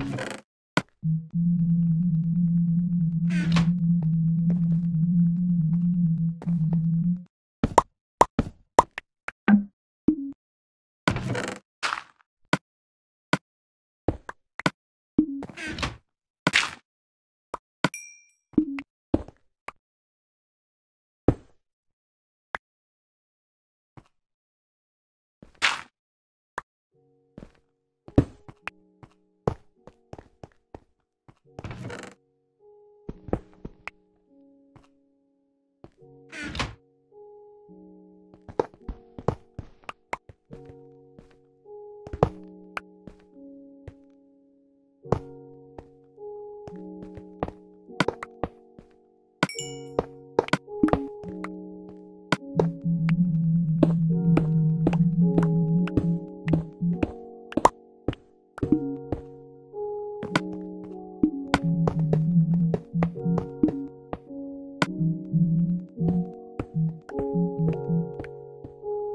Thank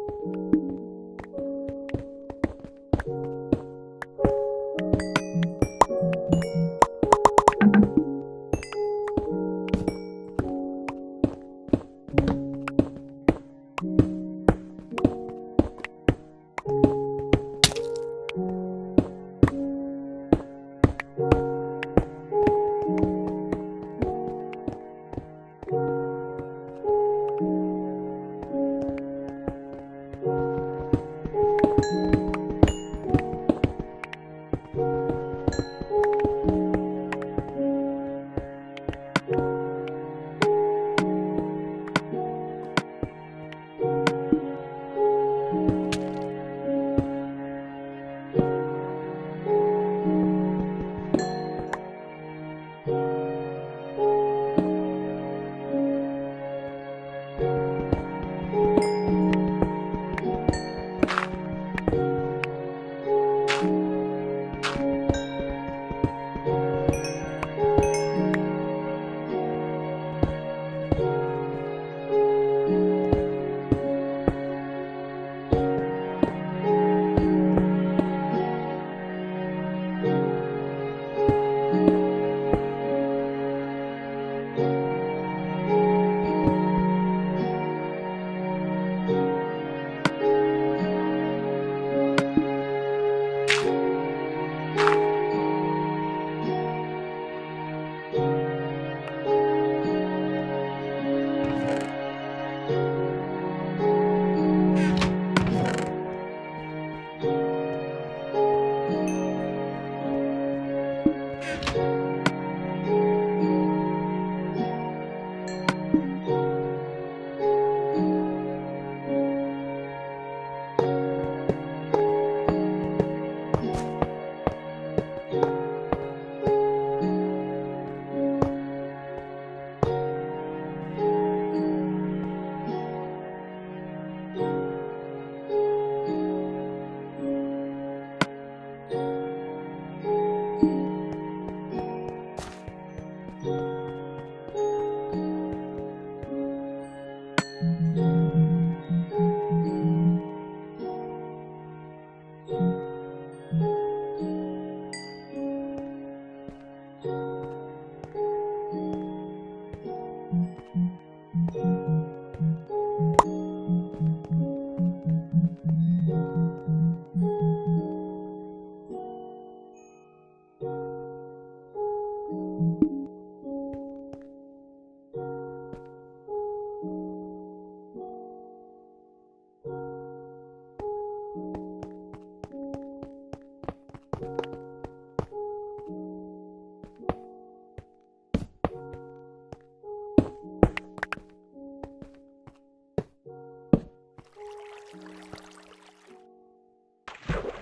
you. you